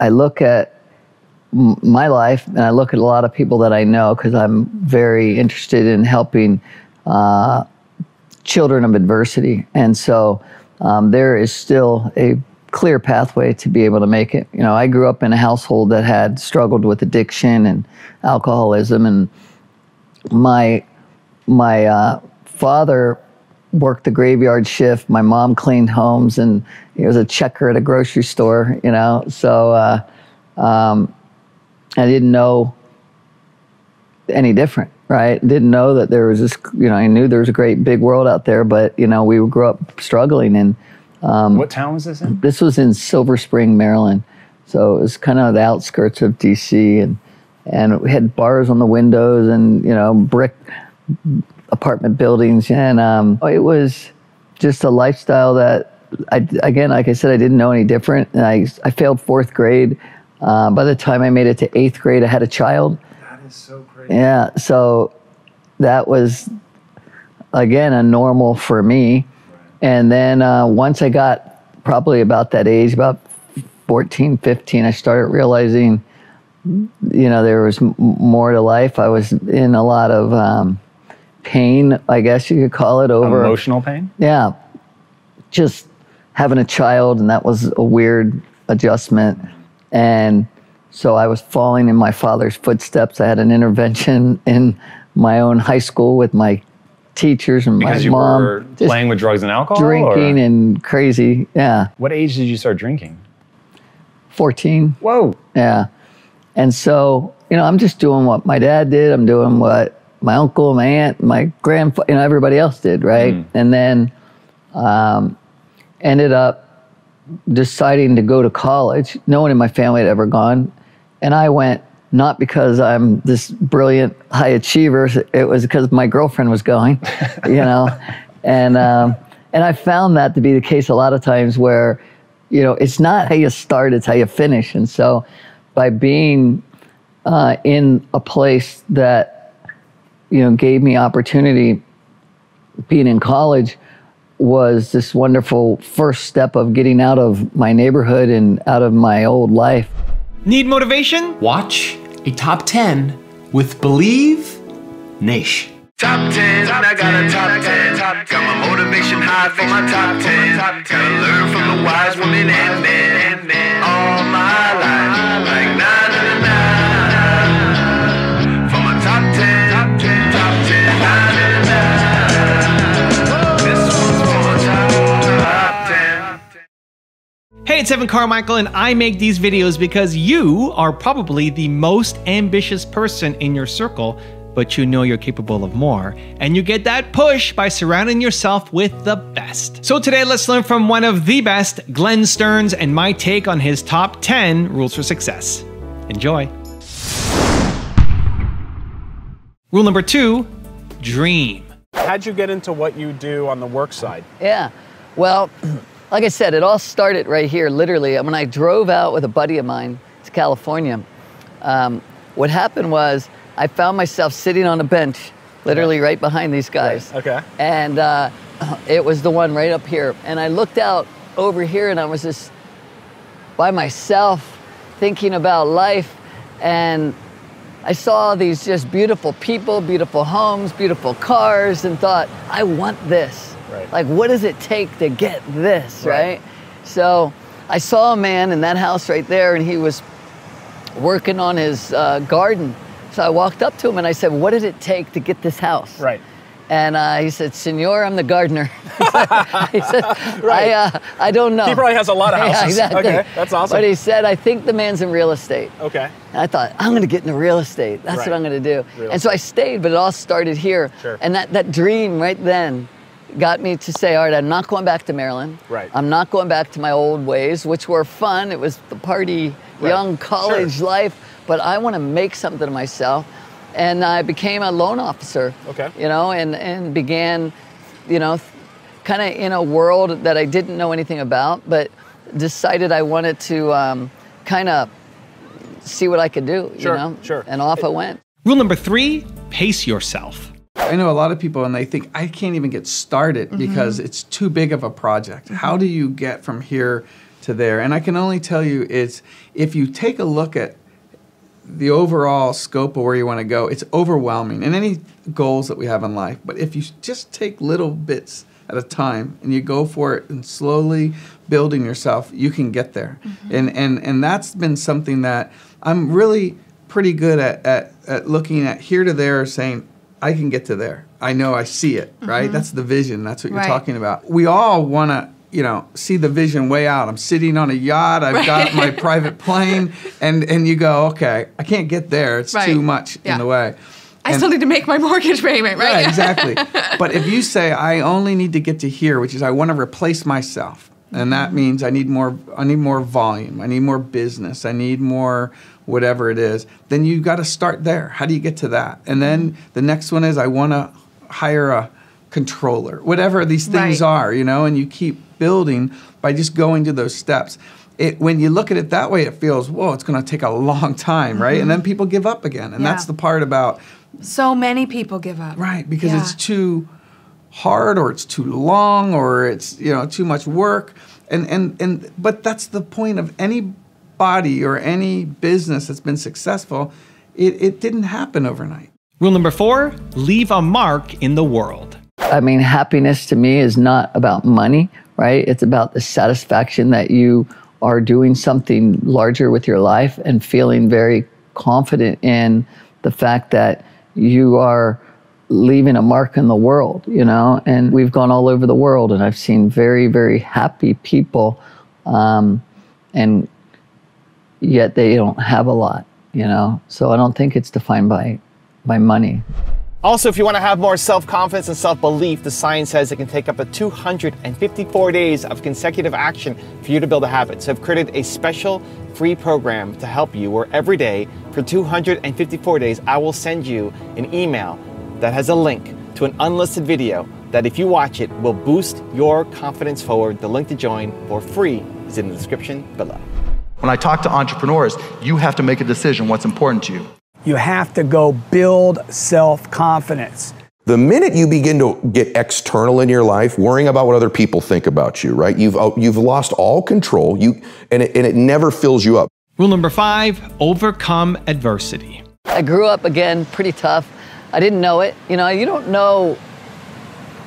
I look at my life and I look at a lot of people that I know because I'm very interested in helping uh, children of adversity. And so um, there is still a clear pathway to be able to make it. You know, I grew up in a household that had struggled with addiction and alcoholism, and my my uh, father worked the graveyard shift. My mom cleaned homes, and it was a checker at a grocery store. You know, so uh, um, I didn't know any different, right? Didn't know that there was this. You know, I knew there was a great big world out there, but you know, we grew up struggling, and what town was this in? this was in Silver Spring, Maryland. So it was kind of the outskirts of DC, and and we had bars on the windows, and you know, brick apartment buildings, and um, it was just a lifestyle that I again, like I said, I didn't know any different. And I I failed fourth grade. Uh, by the time I made it to eighth grade, I had a child. That is so great. Yeah, so that was again a normal for me. And then uh, once I got probably about that age, about 14, 15, I started realizing, you know, there was m- more to life. I was in a lot of um, pain, I guess you could call it, over Emotional pain? yeah, just having a child, and that was a weird adjustment. And so I was falling in my father's footsteps. I had an intervention in my own high school with my teachers and Because my you mom. were playing with drugs and alcohol? drinking or- and crazy. Yeah, What age did you start drinking? 14. Whoa. Yeah. And so, you know, I'm just doing what my dad did. I'm doing what my uncle, my aunt, my grandfather, you know, everybody else did, right? And then um, ended up deciding to go to college. No one in my family had ever gone. And I went not because I'm this brilliant high achiever. It was because my girlfriend was going, you know, and um, and I found that to be the case a lot of times where, you know, it's not how you start, it's how you finish. And so, by being uh, in a place that, you know, gave me opportunity, being in college was this wonderful first step of getting out of my neighborhood and out of my old life. Need motivation? Watch a top 10 with Believe Nation. Top 10, I got a top 10. Got my motivation high for my top 10. Gotta learn from the wise women and men. Evan Carmichael, and I make these videos because you are probably the most ambitious person in your circle, but you know you're capable of more. And you get that push by surrounding yourself with the best. So today, let's learn from one of the best, Glenn Stearns, and my take on his top 10 rules for success. Enjoy. Rule number two dream. How'd you get into what you do on the work side? Yeah. Well, like I said, it all started right here, literally. When I drove out with a buddy of mine to California, um, what happened was I found myself sitting on a bench, literally right behind these guys. Okay. And uh, it was the one right up here. And I looked out over here and I was just by myself thinking about life. And I saw these just beautiful people, beautiful homes, beautiful cars, and thought, I want this. Right. Like, what does it take to get this, Right. right? So I saw a man in that house right there, and he was working on his uh, garden. So I walked up to him and I said, What did it take to get this house? Right. And uh, he said, Senor, I'm the gardener. he said, Right. I, uh, I don't know. He probably has a lot of Yeah, houses. exactly. Okay, that's awesome. But he said, I think the man's in real estate. Okay. And I thought, I'm going to get into real estate. That's Right. what I'm going to do. Real and so I stayed, but it all started here. Sure. And that, that dream right then got me to say, all right, I'm not going back to Maryland. Right. I'm not going back to my old ways, which were fun. It was the party, Right. young college Sure. life. But I want to make something of myself. And I became a loan officer. Okay. You know, and, and began, you know, kind of in a world that I didn't know anything about, but decided I wanted to um, kind of see what I could do, Sure, you know? sure. And off I went. Rule number three pace yourself. I know a lot of people, and they think I can't even get started because it's too big of a project. How do you get from here to there. And I can only tell you it's if you take a look at the overall scope of where you want to go, it's overwhelming in any goals that we have in life. But if you just take little bits at a time and you go for it and slowly building yourself, you can get there. Mm-hmm. And, and, and that's been something that I'm really pretty good at, at, at looking at here to there saying, I can get to there. I know I see it, right? Mm-hmm. That's the vision. That's what you're right. talking about. We all want to you know, see the vision way out. I'm sitting on a yacht. I've right. got my private plane, and and you go, okay, I can't get there. It's right. too much yeah. in the way. I still need to make my mortgage payment, right? Yeah, exactly. but if you say I only need to get to here, which is I want to replace myself, and that mm-hmm. means I need more. I need more volume. I need more business. I need more whatever it is. Then you got to start there. How do you get to that? And then the next one is I want to hire a controller, whatever these things right. are, you know, and you keep building by just going to those steps. It, when you look at it that way, it feels, whoa, it's going to take a long time, right? Mm-hmm. And then people give up again. And yeah. that's the part about. So many people give up. Right, because yeah. it's too hard or it's too long or it's, you know, too much work. And, and, and, but that's the point of any body or any business that's been successful. It, it didn't happen overnight. Rule number four leave a mark in the world. I mean, happiness to me is not about money right? It's about the satisfaction that you are doing something larger with your life and feeling very confident in the fact that you are leaving a mark in the world, you know? And we've gone all over the world and I've seen very, very happy people. Um, and yet they don't have a lot, you know? So I don't think it's defined by, by money. Also, if you want to have more self confidence and self belief, the science says it can take up to 254 days of consecutive action for you to build a habit. So I've created a special free program to help you where every day for 254 days, I will send you an email that has a link to an unlisted video that, if you watch it, will boost your confidence forward. The link to join for free is in the description below. When I talk to entrepreneurs, you have to make a decision what's important to you. You have to go build self confidence. The minute you begin to get external in your life, worrying about what other people think about you, right? You've uh, you've lost all control. You and it, and it never fills you up. Rule number five: overcome adversity. I grew up again pretty tough. I didn't know it. You know, you don't know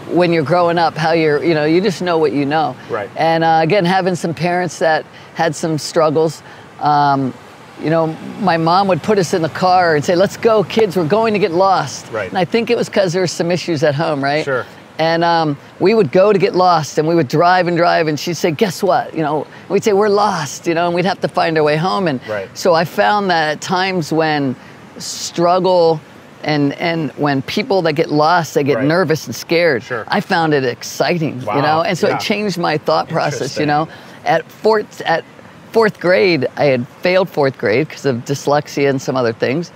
when you're growing up how you're. You know, you just know what you know. Right. And uh, again, having some parents that had some struggles. Um, you know, my mom would put us in the car and say, "Let's go, kids. We're going to get lost." Right. And I think it was because there were some issues at home, right? Sure. And um, we would go to get lost, and we would drive and drive, and she'd say, "Guess what?" You know, we'd say, "We're lost," you know, and we'd have to find our way home. And right. so I found that at times when struggle and and when people that get lost, they get right. nervous and scared. Sure. I found it exciting, wow. you know, and so yeah. it changed my thought process. You know, at fourth at fourth grade, I had failed fourth grade because of dyslexia and some other things.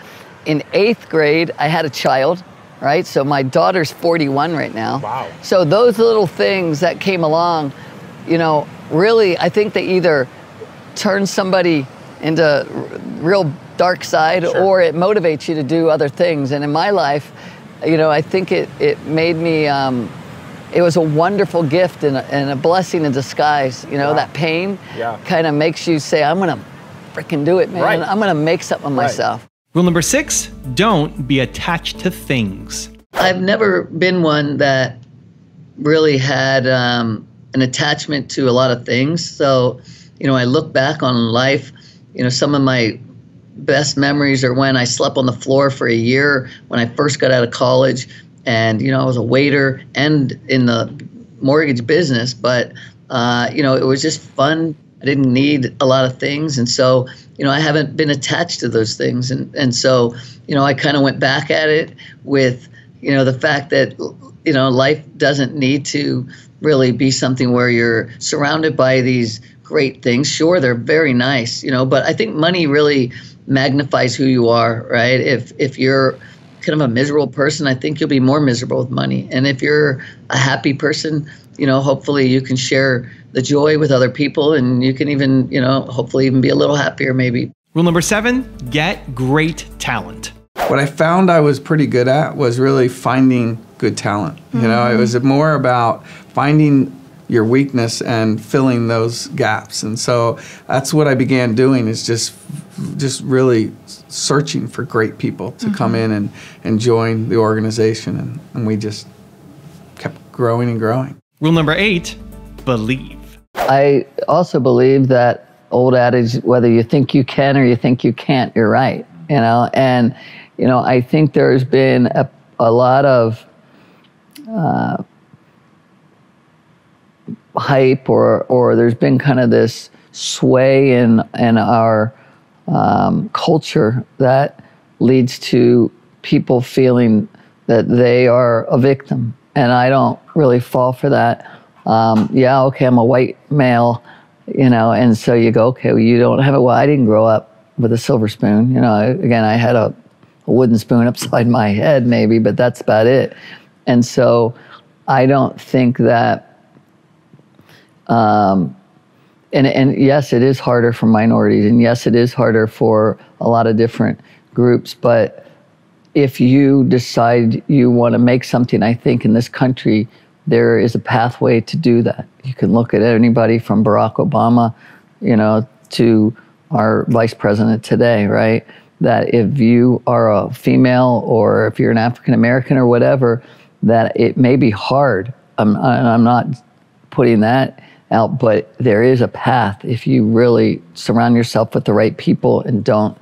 In eighth grade, I had a child, right? So my daughter's 41 right now. Wow. So those little things that came along, you know, really, I think they either turn somebody into real dark side sure. or it motivates you to do other things. And in my life, you know, I think it, it made me, um, it was a wonderful gift and a, and a blessing in disguise. You know, wow. that pain yeah. kind of makes you say, I'm going to freaking do it, man. Right. I'm going to make something of right. myself. Rule number six don't be attached to things. I've never been one that really had um, an attachment to a lot of things. So, you know, I look back on life, you know, some of my best memories are when I slept on the floor for a year when I first got out of college and you know I was a waiter and in the mortgage business, but uh, you know it was just fun. I didn't need a lot of things, and so you know I haven't been attached to those things, and and so you know I kind of went back at it with you know the fact that you know life doesn't need to really be something where you're surrounded by these great things. Sure, they're very nice, you know, but I think money really magnifies who you are, right? If if you're kind of a miserable person, I think you'll be more miserable with money. And if you're a happy person, you know, hopefully you can share the joy with other people and you can even, you know, hopefully even be a little happier maybe. Rule number seven get great talent. What I found I was pretty good at was really finding good talent. Mm-hmm. You know, it was more about finding your weakness and filling those gaps. And so that's what I began doing is just just really searching for great people to come in and, and join the organization and, and we just kept growing and growing. Rule number eight believe. I also believe that old adage, whether you think you can or you think you can't, you're right. You know, and you know, I think there's been a, a lot of uh, hype, or or there's been kind of this sway in in our um, culture that leads to people feeling that they are a victim, and I don't really fall for that. Um, yeah, okay, I'm a white male, you know, and so you go, okay, well, you don't have it. Well, I didn't grow up with a silver spoon, you know. I, again, I had a, a wooden spoon upside my head, maybe, but that's about it. And so, I don't think that. Um, and and yes, it is harder for minorities, and yes, it is harder for a lot of different groups. But if you decide you want to make something, I think in this country there is a pathway to do that. You can look at anybody from Barack Obama, you know, to our vice president today, right? That if you are a female or if you're an African American or whatever, that it may be hard. I'm, I'm not putting that out, but there is a path if you really surround yourself with the right people and don't,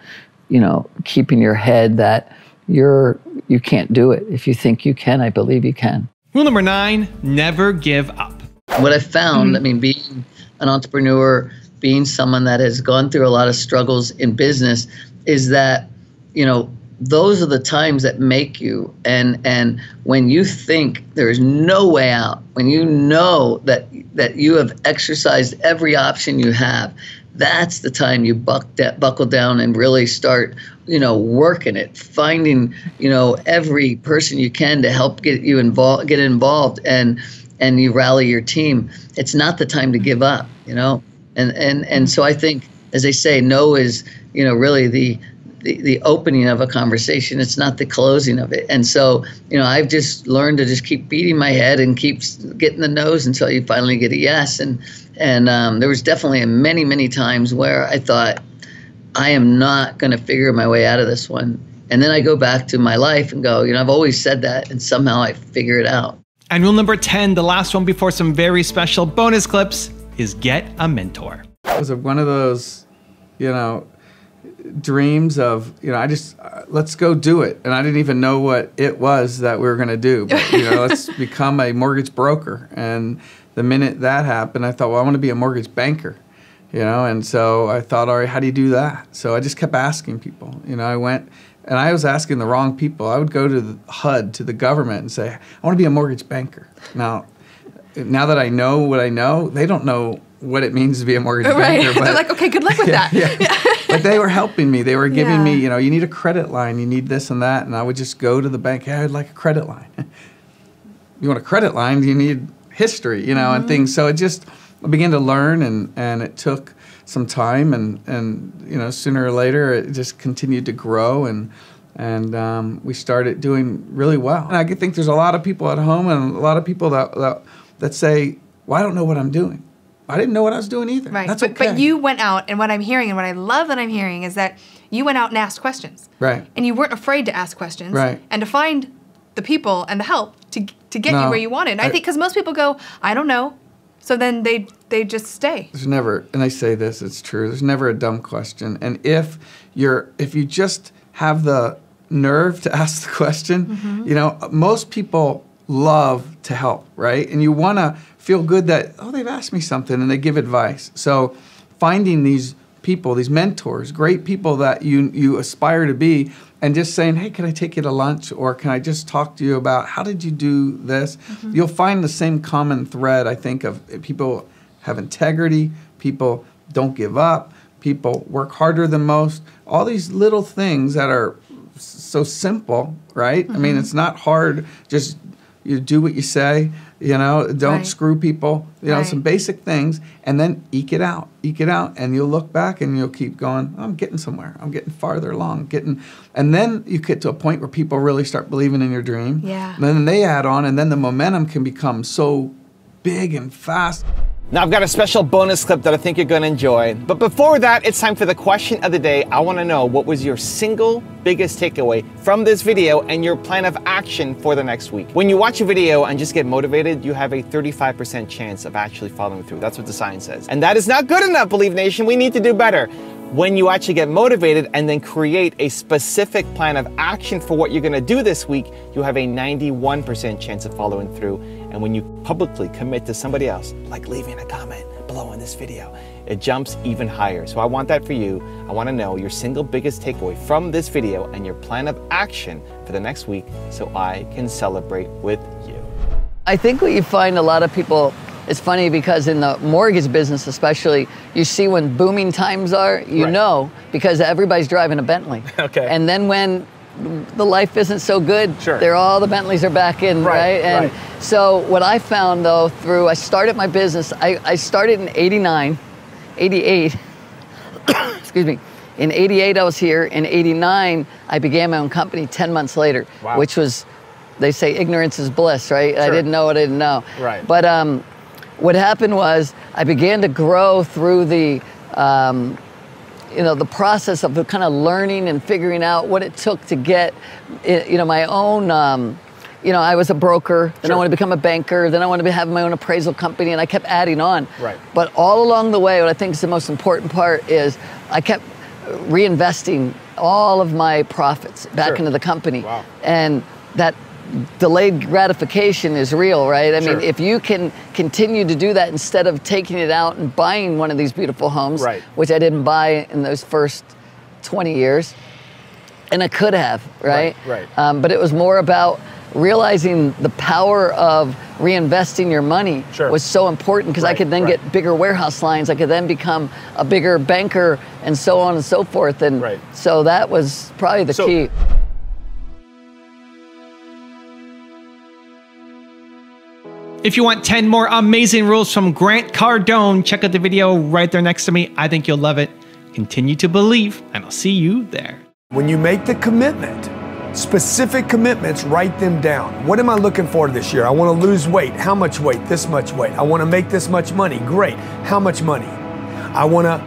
you know, keep in your head that you're you can't do it. If you think you can, I believe you can. Rule number nine never give up. What I found, mm-hmm. I mean, being an entrepreneur, being someone that has gone through a lot of struggles in business, is that, you know, those are the times that make you and and when you think there is no way out when you know that that you have exercised every option you have that's the time you buck that buckle down and really start you know working it finding you know every person you can to help get you involved get involved and and you rally your team. It's not the time to give up you know? And and and so i think as they say no is you know really the the, the opening of a conversation. It's not the closing of it. And so you know i've just learned to just keep beating my head and keep getting the nose until you finally get a yes. And and um, there was definitely many many times where i thought i am not going to figure my way out of this one. And then i go back to my life and go you know i've always said that and somehow i figure it out. And rule number 10, the last one before some very special bonus clips, is get a mentor. It was a, one of those, you know, dreams of, you know, I just, uh, let's go do it. And I didn't even know what it was that we were going to do. But, you know, let's become a mortgage broker. And the minute that happened, I thought, well, I want to be a mortgage banker. You know, and so I thought, all right, how do you do that? So I just kept asking people. You know, I went and I was asking the wrong people. I would go to the HUD, to the government, and say, I want to be a mortgage banker. Now, now that I know what I know, they don't know what it means to be a mortgage right. banker. They're like, okay, good luck with Yeah, that. yeah. But they were helping me. They were giving me, you know, you need a credit line, you need this and that, and I would just go to the bank. Hey, I'd like a credit line. you want a credit line? You need history, you know, and things. So it just I began to learn, and and it took some time, and and you know, sooner or later, it just continued to grow, and and um, we started doing really well. And I think there's a lot of people at home, and a lot of people that that, that say, "Well, I don't know what I'm doing." I didn't know what I was doing either. Right. That's but, okay. but you went out, and what I'm hearing, and what I love that I'm hearing, is that you went out and asked questions. right. And you weren't afraid to ask questions. Right. And to find the people and the help to, to get you where you wanted. And I, I- think because most people go, I don't know. So then they they just stay. There's never, and I say this, it's true. There's never a dumb question. And if you're, if you just have the nerve to ask the question, Mm-hmm. you know, most people love to help, right? And you want to feel good that oh, they've asked me something and they give advice. So finding these people, these mentors, great people that you you aspire to be, and just saying, hey, can I take you to lunch, or can I just talk to you about how did you do this? You'll find the same common thread. I think of eh, people have integrity, people don't give up, people work harder than most. All these little things that are so simple, right? I mean, Mhm. it's not hard. Just you do what you say. You know, don't Right. screw people. You know, Right. some basic things, and then eke it out, eke it out, and you'll look back and you'll keep going. I'm getting somewhere. I'm getting farther along. Getting, and then you get to a point where people really start believing in your dream. Yeah. And then they add on, and then the momentum can become so big and fast. Now, I've got a special bonus clip that I think you're going to enjoy. But before that, it's time for the question of the day. I want to know what was your single biggest takeaway from this video and your plan of action for the next week. When you watch a video and just get motivated, you have a 35% chance of actually following through. That's what the science says. And that is not good enough, Believe Nation. We need to do better when you actually get motivated and then create a specific plan of action for what you're going to do this week, you have a 91% chance of following through. And when you publicly commit to somebody else, like leaving a comment below in this video, it jumps even higher. So I want that for you. I want to know your single biggest takeaway from this video and your plan of action for the next week so I can celebrate with you. I think what you find a lot of people it's funny because in the mortgage business, especially, you see when booming times are, you Right. know, because everybody's driving a Bentley. Okay. And then when the life isn't so good, Sure. they're all the Bentleys are back in, Right, right? And right. so what I found though, through I started my business, I, I started in 89, 88, excuse me. In 88, I was here. In 89, I began my own company 10 months later, Wow. which was, they say ignorance is bliss, right? Sure. I didn't know what I didn't know. Right. But um, what happened was I began to grow through the, um, you know, the process of the kind of learning and figuring out what it took to get, you know, my own. Um, you know, I was a broker. Then I Sure. wanted to become a banker. Then I wanted to have my own appraisal company, and I kept adding on. Right. But all along the way, what I think is the most important part is I kept reinvesting all of my profits back Sure. into the company, Wow. and that delayed gratification is real, right? I Sure. mean, if you can continue to do that instead of taking it out and buying one of these beautiful homes, Right. which I didn't buy in those first 20 years, and I could have, right? Right, right. Um, but it was more about realizing the power of reinvesting your money Sure. was so important because I could then right. get bigger warehouse lines. I could then become a bigger banker and so on and so forth. And Right. so that was probably the So- key. If you want 10 more amazing rules from Grant Cardone, check out the video right there next to me. I think you'll love it. Continue to believe, and I'll see you there. When you make the commitment, specific commitments, write them down. What am I looking for this year? I want to lose weight. How much weight? This much weight. I want to make this much money. Great. How much money? I want to